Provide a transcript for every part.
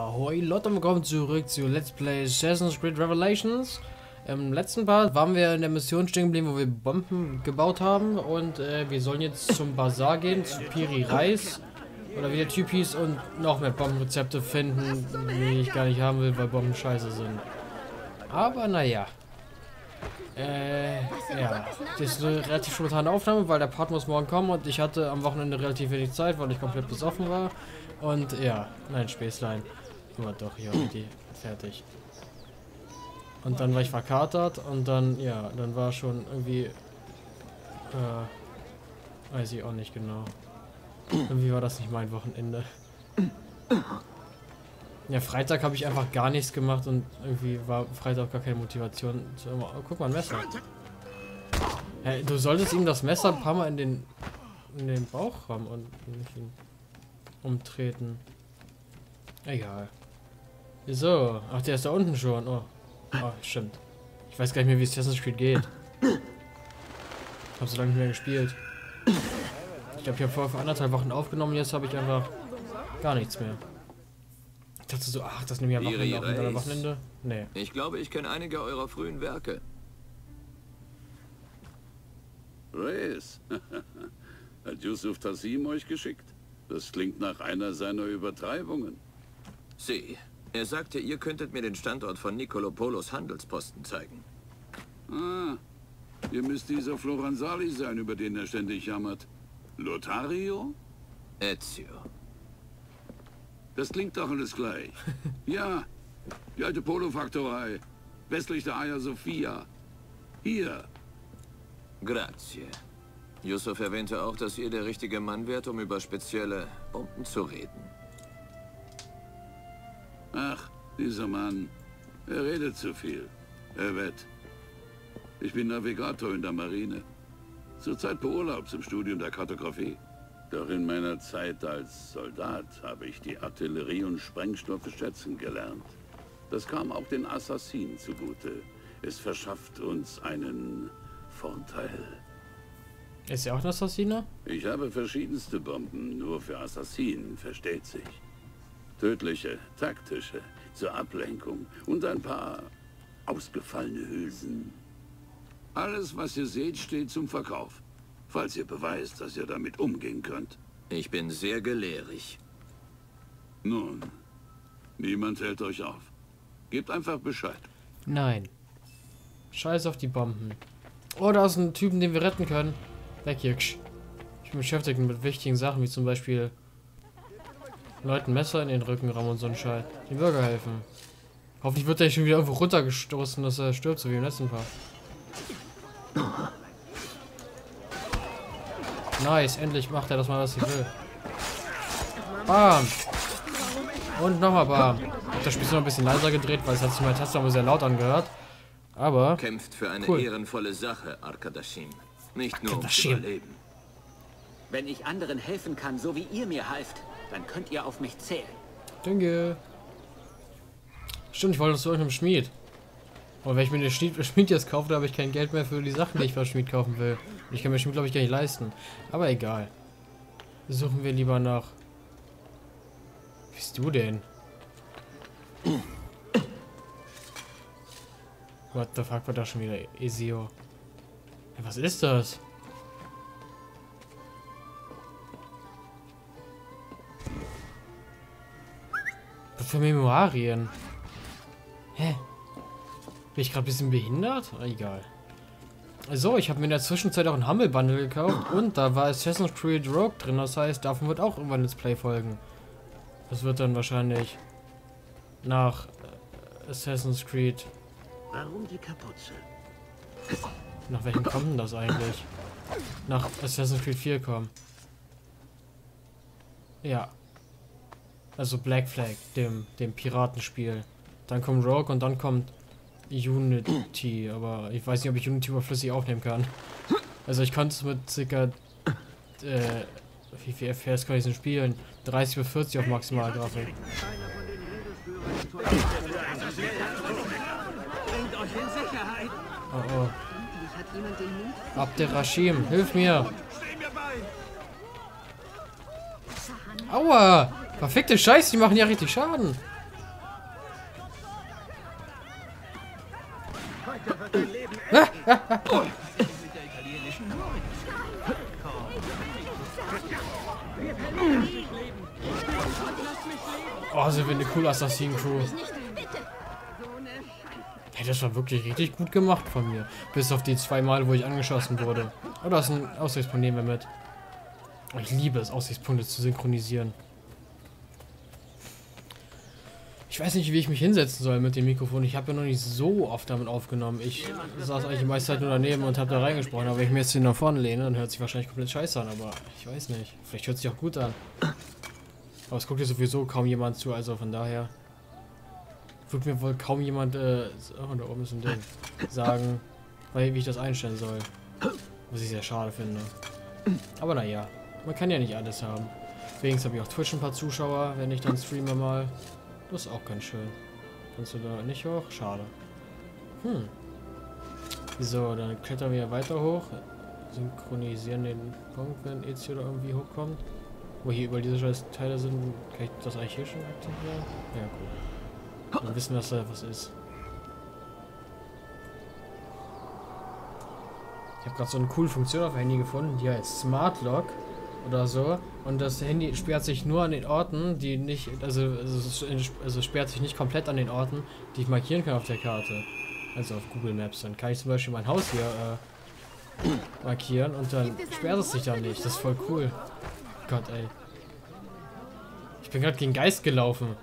Ahoi Leute, willkommen zurück zu Let's Play Assassin's Creed Revelations. Im letzten Part waren wir in der Mission stehen geblieben, wo wir Bomben gebaut haben und äh, wir sollen jetzt zum Bazar gehen, zu Piri Reis oder wie der Typ hieß und noch mehr Bombenrezepte finden, die ich gar nicht haben will, weil Bomben scheiße sind. Aber naja. Äh, ja. Das ist eine relativ spontane Aufnahme, weil der Part muss morgen kommen und ich hatte am Wochenende relativ wenig Zeit, weil ich komplett besoffen war. Und ja, nein, Späßlein. Aber doch, ja, die fertig. Und dann war ich verkatert und dann, ja, dann war schon irgendwie, äh, weiß ich auch nicht genau. Irgendwie war das nicht mein Wochenende. Ja, Freitag habe ich einfach gar nichts gemacht und irgendwie war Freitag gar keine Motivation. Zu, oh, guck mal, ein Messer. Hey, du solltest ihm das Messer ein paar Mal in den, in den Bauch rammen und nicht ihn umtreten. Egal. So, ach, der ist da unten schon. Oh. oh, stimmt. Ich weiß gar nicht mehr, wie Assassin's Creed geht. Ich habe so lange nicht mehr gespielt. Ich glaube, ich habe vor anderthalb Wochen aufgenommen, jetzt habe ich einfach gar nichts mehr. Ich dachte so, ach, das nehme ich am Wochenende auf Wochenende. Nee. Ich glaube, ich kenne einige eurer frühen Werke. Reyes. Hat Yusuf Tassim euch geschickt? Das klingt nach einer seiner Übertreibungen. Sie. Er sagte, ihr könntet mir den Standort von Nikolopolos Handelsposten zeigen. Ah, ihr müsst dieser Floranzali sein, über den er ständig jammert. Lothario? Ezio. Das klingt doch alles gleich. ja, die alte Polofaktorei. Westlich der Hagia Sophia. Hier. Grazie. Yusuf erwähnte auch, dass ihr der richtige Mann wärt, um über spezielle Bomben zu reden. Ach, dieser Mann. Er redet zu viel. Er wett. Ich bin Navigator in der Marine. Zurzeit beurlaubt zum Studium der Kartografie. Doch in meiner Zeit als Soldat habe ich die Artillerie und Sprengstoffe schätzen gelernt. Das kam auch den Assassinen zugute. Es verschafft uns einen Vorteil. Ist er auch ein Assassiner? Ich habe verschiedenste Bomben, nur für Assassinen, versteht sich. Tödliche, taktische, zur Ablenkung und ein paar ausgefallene Hülsen. Alles, was ihr seht, steht zum Verkauf. Falls ihr beweist, dass ihr damit umgehen könnt. Ich bin sehr gelehrig. Nun, niemand hält euch auf. Gebt einfach Bescheid. Nein. Scheiß auf die Bomben. Oh, da ist ein Typen, den wir retten können. Weg hier. Ich bin beschäftigt mit wichtigen Sachen, wie zum Beispiel Leuten Messer in den Rücken rammen und so ein Scheiß. Die Bürger helfen. Hoffentlich wird er schon wieder irgendwo runtergestoßen, dass er stirbt, so wie im letzten Part. Nice, endlich macht er das mal, was ich will. Bam! Und nochmal Bam. Ich hab das Spiel noch ein bisschen leiser gedreht, weil es hat sich meine Taste aber sehr laut angehört. Aber. Kämpft für eine cool. ehrenvolle Sache, Arkadashim. Nicht nur um zu überleben. Wenn ich anderen helfen kann, so wie ihr mir halft, dann könnt ihr auf mich zählen. Danke. Stimmt, ich wollte zu irgendeinem Schmied. Aber wenn ich mir den Schmied jetzt kaufe, habe ich kein Geld mehr für die Sachen, die ich für Schmied kaufen will. Ich kann mir Schmied, glaube ich, gar nicht leisten. Aber egal. Suchen wir lieber nach... Wie bist du denn? What the fuck war das schon wieder? Ezio. Hey, was ist das? Für Memoirien? Hä? Bin ich gerade ein bisschen behindert? Egal. So, ich habe mir in der Zwischenzeit auch ein Humble Bundle gekauft und da war Assassin's Creed Rogue drin. Das heißt, davon wird auch irgendwann Let's Play folgen. Das wird dann wahrscheinlich nach äh, Assassin's Creed. Warum die Kapuze? Nach welchem kommt denn das eigentlich? Nach Assassin's Creed 4 kommen. Ja. Also Black Flag, dem, dem Piratenspiel. Dann kommt Rogue und dann kommt Unity, aber ich weiß nicht, ob ich Unity überflüssig aufnehmen kann. Also ich konnte es mit circa äh, wie viel FPS kann ich denn spielen? 30 bis 40 auf Maximalgrafik. Oh oh. Abderrashim, hilf mir! Aua! Perfekte Scheiße, die machen ja richtig Schaden. Oh, sie wir eine coole Assassin-Crew. Hey, das war wirklich richtig gut gemacht von mir. Bis auf die zwei Mal, wo ich angeschossen wurde. Oh, da ist ein Aussichtspunkt, nehmen wir mit. Ich liebe es, Aussichtspunkte zu synchronisieren. Ich weiß nicht, wie ich mich hinsetzen soll mit dem Mikrofon. Ich habe ja noch nicht so oft damit aufgenommen. Ich saß eigentlich die meiste Zeit nur daneben und habe da reingesprochen. Aber wenn ich mir jetzt hier nach vorne lehne, dann hört sich wahrscheinlich komplett scheiße an. Aber ich weiß nicht. Vielleicht hört sich auch gut an. Aber es guckt ja sowieso kaum jemand zu, also von daher wird mir wohl kaum jemand, äh, oh, da oben ist ein Ding, sagen, weil, wie ich das einstellen soll. Was ich sehr schade finde. Aber naja, man kann ja nicht alles haben. Deswegen habe ich auch Twitch ein paar Zuschauer, wenn ich dann streame mal. Das ist auch ganz schön. Kannst du da nicht hoch? Schade. Hm. So, dann klettern wir weiter hoch. Synchronisieren den Punkt, wenn Ezio da irgendwie hochkommt. Wo hier überall diese scheiß Teile sind, kann ich das eigentlich hier schon aktivieren? Ja, gut. Dann wissen wir, was da was ist. Ich habe gerade so eine coole Funktion auf Handy gefunden, die heißt Smart Lock oder so. Und das Handy sperrt sich nur an den Orten, die nicht, also, also, also sperrt sich nicht komplett an den Orten, die ich markieren kann auf der Karte. Also auf Google Maps. Dann kann ich zum Beispiel mein Haus hier äh, markieren und dann sperrt es sich dann nicht. Das ist voll cool. Gott, ey. Ich bin gerade gegen Geist gelaufen.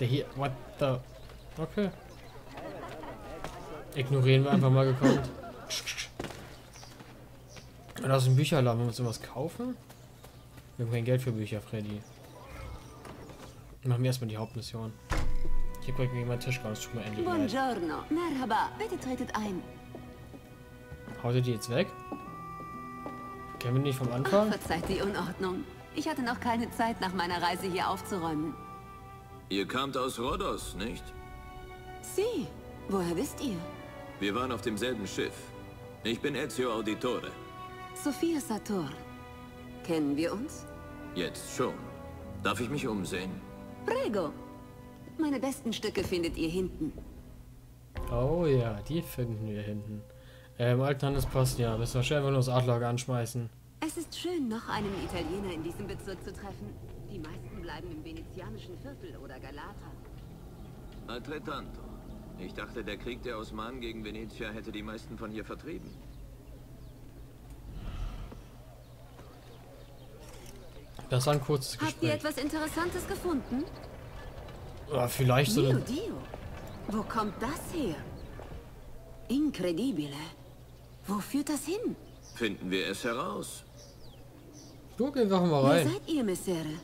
Der hier. What the. Okay. Ignorieren wir einfach mal gekommen. Und aus dem Bücherladen, wollen wir uns irgendwas kaufen? Wir haben kein Geld für Bücher, Freddy. Machen wir erstmal die Hauptmission. Ich habe gegen meinen Tisch raus, tut mir endlich. Buongiorno. Merhaba. Bitte tretet ein. Haut ihr die jetzt weg? Kennen wir nicht vom Anfang? Verzeiht die Unordnung. Ich hatte noch keine Zeit, nach meiner Reise hier aufzuräumen. Ihr kamt aus Rhodos, nicht? Sie? Woher wisst ihr? Wir waren auf demselben Schiff. Ich bin Ezio Auditore. Sophia Sator. Kennen wir uns? Jetzt schon. Darf ich mich umsehen? Prego. Meine besten Stücke findet ihr hinten. Oh ja, die finden wir hinten. Ähm, alten Handelspost, ja. Müssen wir schnell einfach nur das Adler anschmeißen. Es ist schön, noch einen Italiener in diesem Bezirk zu treffen. Die meisten bleiben im venezianischen Viertel oder Galata. Altrettanto. Ich dachte, der Krieg der Osmanen gegen Venezia hätte die meisten von hier vertrieben. Das war ein kurzes Habt ihr Gespräch. etwas Interessantes gefunden? Oder vielleicht so Dio. Dio. Wo kommt das her? Incredibile. Wo führt das hin? Finden wir es heraus. Du, geh einfach mal Wer rein. seid ihr, Messere?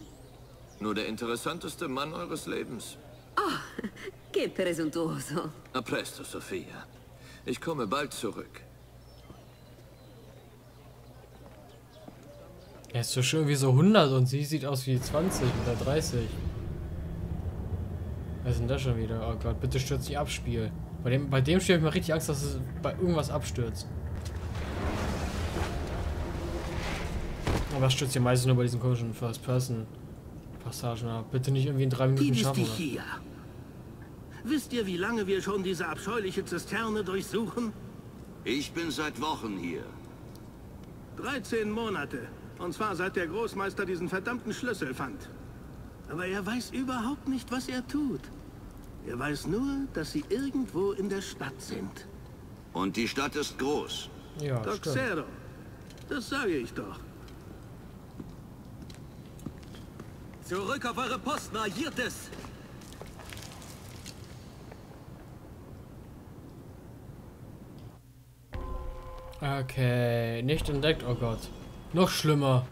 Nur der interessanteste Mann eures Lebens. Che presuntuoso. A presto, Sophia. Ich komme bald zurück. Er ist so schön wie so 100 und sie sieht aus wie 20 oder 30. Was ist denn das schon wieder? Oh Gott, bitte stürzt nicht ab, Spiel. Bei dem, bei dem Spiel habe ich mal richtig Angst, dass es bei irgendwas abstürzt. Aber das stürzt ja meistens nur bei diesen komischen First-Person-Passagen ab. Bitte nicht irgendwie in drei Minuten es schaffen. hier? Wisst ihr, wie lange wir schon diese abscheuliche Zisterne durchsuchen? Ich bin seit Wochen hier. 13 Monate. Und zwar seit der Großmeister diesen verdammten Schlüssel fand. Aber er weiß überhaupt nicht, was er tut. Er weiß nur, dass sie irgendwo in der Stadt sind. Und die Stadt ist groß. Ja, stimmt. Doxero. Das sage ich doch. Zurück auf eure Posten, agiert es! Okay, nicht entdeckt, oh Gott. Noch schlimmer.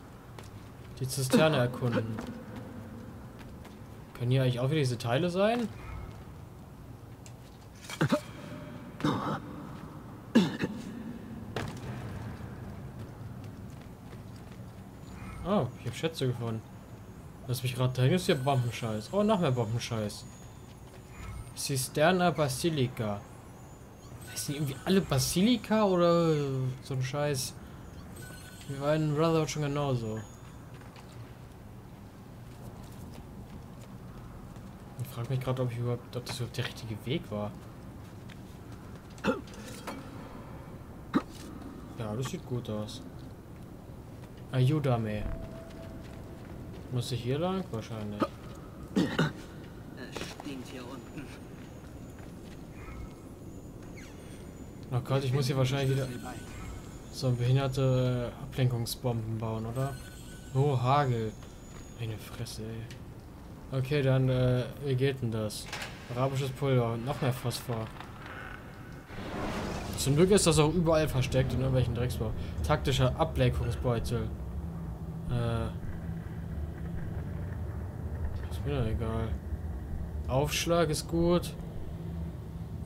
Die Zisterne erkunden. Können hier eigentlich auch wieder diese Teile sein? Oh, ich habe Schätze gefunden. Lass mich gerade dahin, ist hier Bombenscheiß. Oh, noch mehr Bombenscheiß. Cisterna Basilica. Heißen die irgendwie alle Basilika oder so ein Scheiß? Wir waren in Brotherhood schon genauso. Ich frage mich gerade, ob ich überhaupt, ob das überhaupt der richtige Weg war. Ja, das sieht gut aus. Ayudame. Muss ich hier lang? Wahrscheinlich. Es stinkt hier unten. Oh Gott, ich muss hier wahrscheinlich wieder so behinderte Ablenkungsbomben bauen, oder? Oh, Hagel. Meine Fresse, ey. Okay, dann, äh, wie geht denn das? Arabisches Pulver und noch mehr Phosphor. Zum Glück ist das auch überall versteckt in irgendwelchen Drecksbau. Taktischer Ablenkungsbeutel. Äh. Ist mir doch egal. Aufschlag ist gut.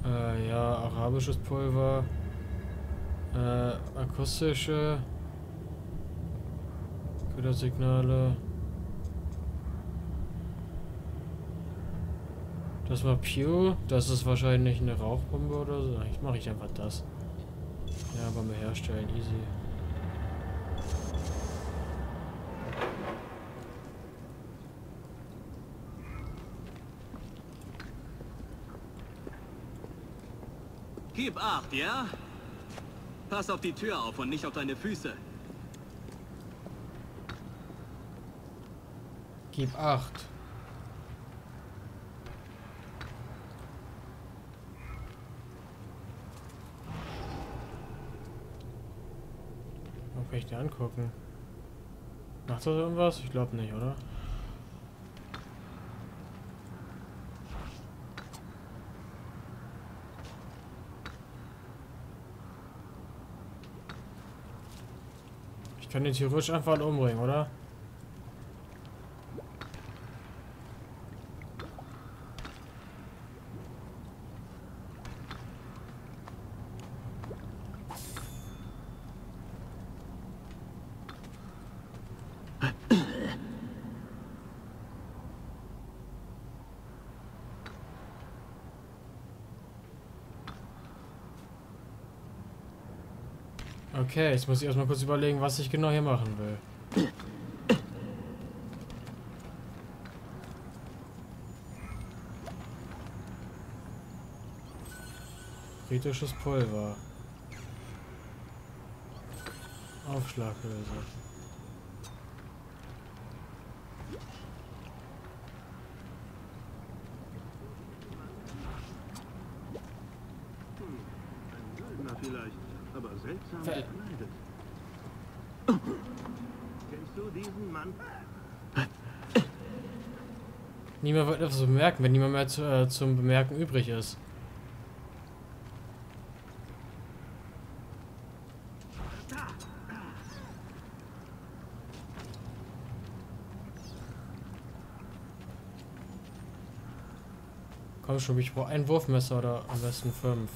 Äh, ja, arabisches Pulver. Äh, akustische. Ködersignale. Das war Pew. Das ist wahrscheinlich eine Rauchbombe oder so. Ich mache ich einfach das. Ja, Bombe herstellen, easy. Gib acht, ja? Pass auf die Tür auf und nicht auf deine Füße. Gib acht. Kann ich den angucken? Macht das irgendwas? Ich glaube nicht, oder? Ich kann den theoretisch einfach umbringen, oder? Okay, jetzt muss ich erstmal kurz überlegen, was ich genau hier machen will. Kritisches Pulver. Aufschlaghülse. Na vielleicht, aber seltsam Ver- gekleidet. Kennst du diesen Mann? Niemand wird etwas bemerken, wenn niemand mehr zu, äh, zum Bemerken übrig ist. Komm schon, ich brauche ein Wurfmesser oder am besten fünf.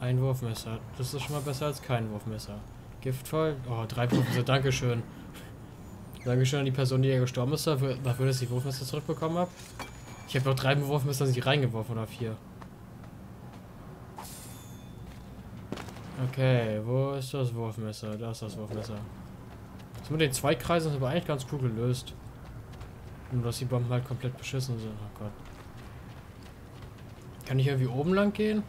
Ein Wurfmesser. Das ist schon mal besser als kein Wurfmesser. Giftvoll? Oh, drei Wurfmesser, Dankeschön. Dankeschön an die Person, die ja gestorben ist, dafür, dafür dass ich Wurfmesser zurückbekommen habe. Ich habe noch drei Wurfmesser nicht reingeworfen oder vier. Okay, wo ist das Wurfmesser? Da ist das Wurfmesser. Das mit den zwei Kreisen ist aber eigentlich ganz cool gelöst. Nur dass die Bomben halt komplett beschissen sind. Oh Gott. Kann ich irgendwie oben lang gehen?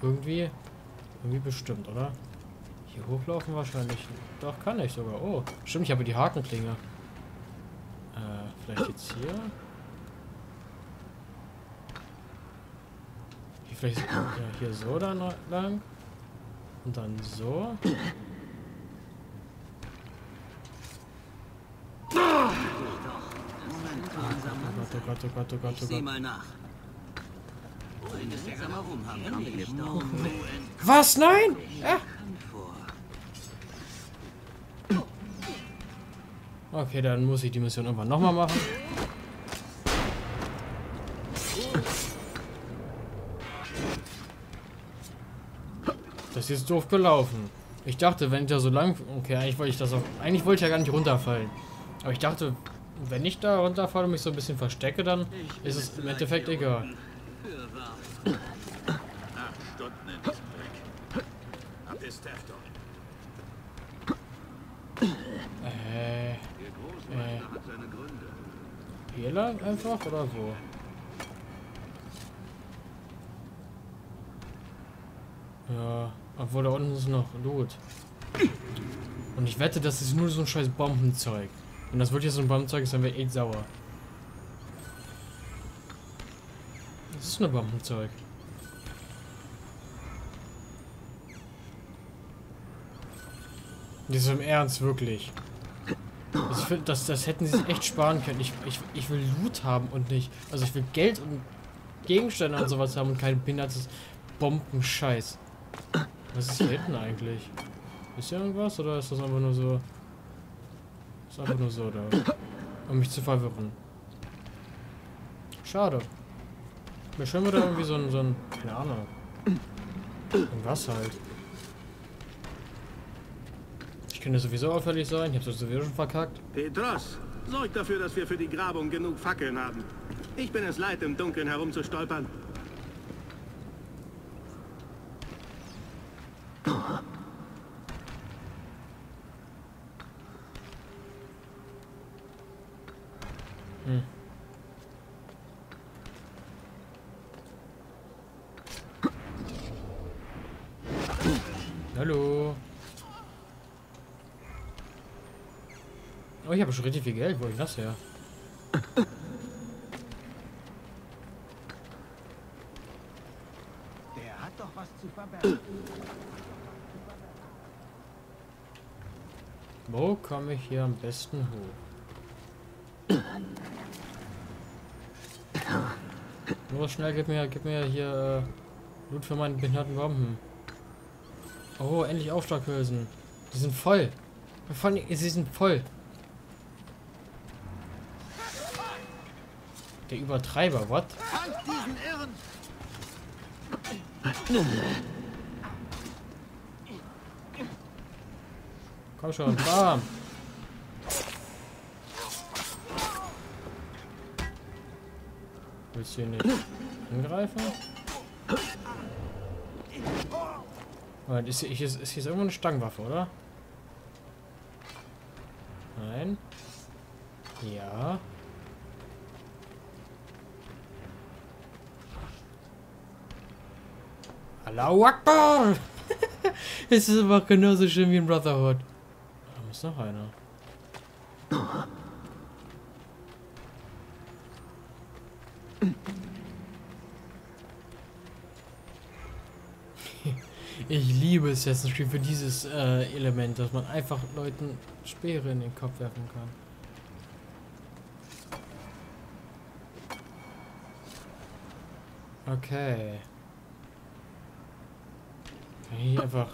Irgendwie? Irgendwie bestimmt, oder? Hier hochlaufen wahrscheinlich. Doch, kann ich sogar. Oh, stimmt, ich habe die Hakenklinge. Äh, vielleicht jetzt hier? Hier vielleicht ja, hier so dann lang. Und dann so. Oh Gott, oh Gott, oh Gott, oh Gott, oh mal nach. Was? Nein? Ja. Okay, dann muss ich die Mission irgendwann nochmal machen. Das ist jetzt doof gelaufen. Ich dachte, wenn ich da so lang... Okay, eigentlich wollte ich das auch... Eigentlich wollte ich ja gar nicht runterfallen. Aber ich dachte, wenn ich da runterfalle und mich so ein bisschen verstecke, dann ist es im Endeffekt egal. Acht Stunden in diesem Dreck. Habt ihr Steph dort? Äh... Ihr Großmeister hat seine Gründe. Hier lang einfach oder wo? Ja, Obwohl da unten ist noch Loot. Und ich wette, das ist nur so ein scheiß Bombenzeug. Wenn das wirklich so ein Bombenzeug ist, dann wäre ich echt sauer. Das ist nur Bombenzeug. Das ist im Ernst, wirklich. Das, das, hätten sie sich echt sparen können. Ich, ich, ich will Loot haben und nicht. Also ich will Geld und Gegenstände und sowas haben und kein behindertes Bombenscheiß. Was ist hier hinten eigentlich? Ist hier irgendwas oder ist das einfach nur so. Ist einfach nur so da. Um mich zu verwirren. Schade. Mir schön wieder irgendwie so ein, so ein. Keine Ahnung. Irgendwas halt. Ich könnte sowieso auffällig sein. Ich doch sowieso schon verkackt. Petros, sorg dafür, dass wir für die Grabung genug Fackeln haben. Ich bin es leid, im Dunkeln herumzustolpern. Hallo. Oh, ich habe schon richtig viel Geld. Wo ich das her? Der hat doch was zu verbergen. Wo komme ich hier am besten hoch? Nur schnell, gib mir, gib mir hier äh, Loot für meinen behinderten Bomben. Oh, endlich Aufschlaghülsen. Die sind voll. Allem, sie sind voll. Der Übertreiber, what? Komm schon, bam. Willst du hier nicht angreifen? Moment, ist hier, ist hier irgendwo eine Stangenwaffe, oder? Nein. Ja. Allahu Akbar! es ist einfach genauso schön wie in Brotherhood. Da ist noch einer. Ich liebe Assassin's Creed für dieses äh, Element, dass man einfach Leuten Speere in den Kopf werfen kann. Okay. Kann ich einfach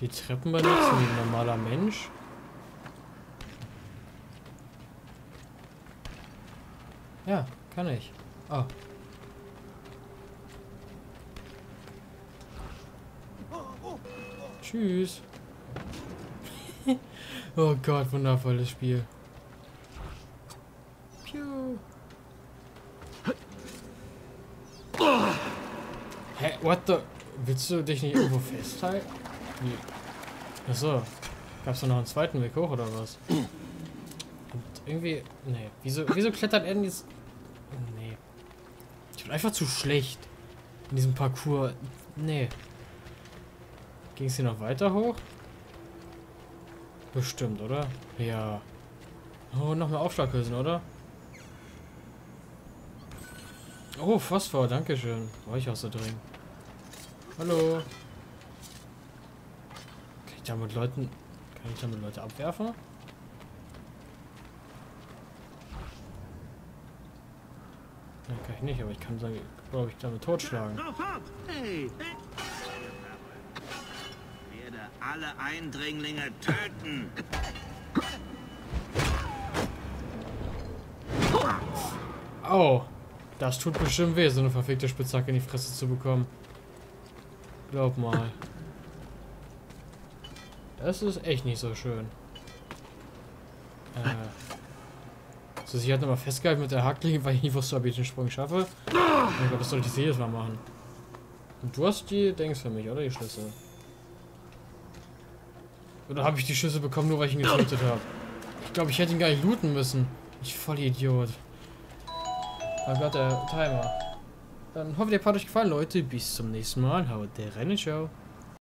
die Treppen benutzen wie ein normaler Mensch? Ja, kann ich. Oh. Tschüss. oh Gott, wundervolles Spiel. Piu. Hä, what the... Willst du dich nicht irgendwo festhalten? Wie? Achso. Gab's da noch einen zweiten Weg hoch oder was? Und irgendwie... Nee. Wieso, wieso klettert er denn jetzt... Nee. Ich bin einfach zu schlecht. In diesem Parcours. Nee. Ging es hier noch weiter hoch? Bestimmt, oder? Ja. Oh, noch mehr Aufschlaghülsen, oder? Oh, Phosphor, dankeschön. Brauche ich auch so dringend. Hallo. Kann ich damit Leuten... Kann ich damit Leute abwerfen? Ja, kann ich nicht, aber ich kann, glaube ich, damit totschlagen. Werde alle Eindringlinge töten. Au! Das tut bestimmt weh, so eine verfickte Spitzhacke in die Fresse zu bekommen. Glaub mal. Das ist echt nicht so schön. Äh. So, sie hat nochmal festgehalten mit der Hacklinge, weil ich nicht wusste, ob ich den Sprung schaffe. Mein Gott, das sollte ich jedes Mal machen. Und du hast die Dings für mich, oder? Die Schlüssel. Oder habe ich die Schlüssel bekommen, nur weil ich ihn getötet habe? Ich glaube, ich hätte ihn gar nicht looten müssen. Ich voll Idiot. Oh Gott, der Timer. Dann hoffe, der Part euch gefallen, Leute. Bis zum nächsten Mal. Haut der Rennen, ciao.